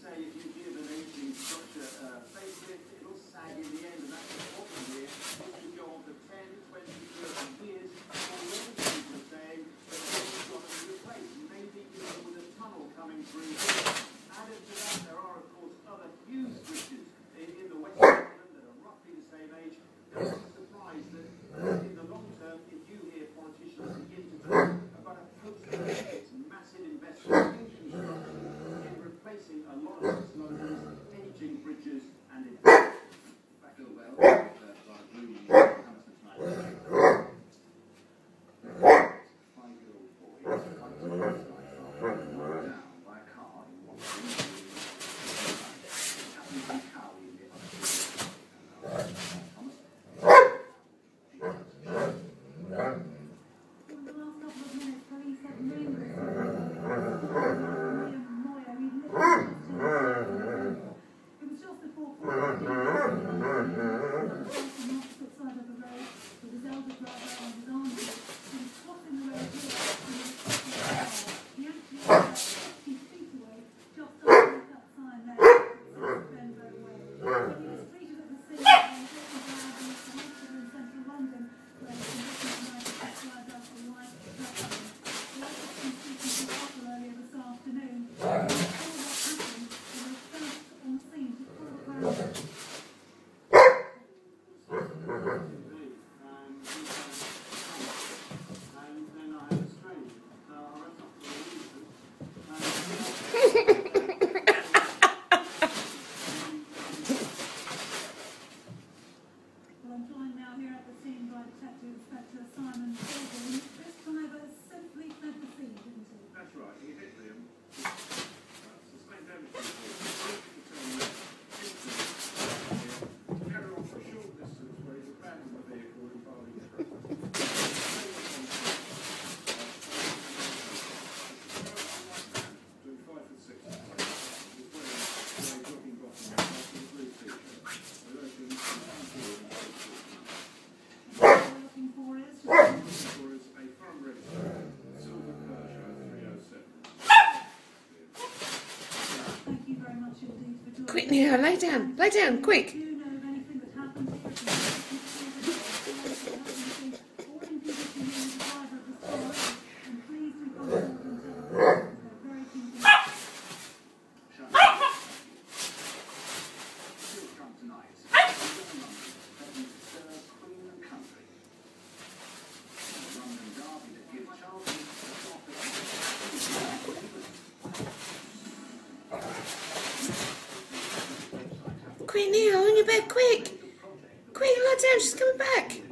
say if you give an aging structure a facelift, it'll sag in the end, and that's important here. It could go on for 10, 20, 30 years, or many people are saying that it's got to be replaced, maybe even with a tunnel coming through. Added to that, there are, of course, other huge switches in, in the west of England that are roughly the same age. Right. I'm now here at the scene by Detective Inspector Simon Morgan. This driver simply planted the seed, didn't he? That's right. Quick, now lay down. Lay down, quick. Quick, Neil, on your back, quick! Quick, lie down, she's coming back!